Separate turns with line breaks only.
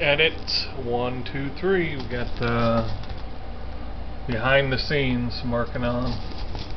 edit one, two, three. We got the behind the scenes marking on.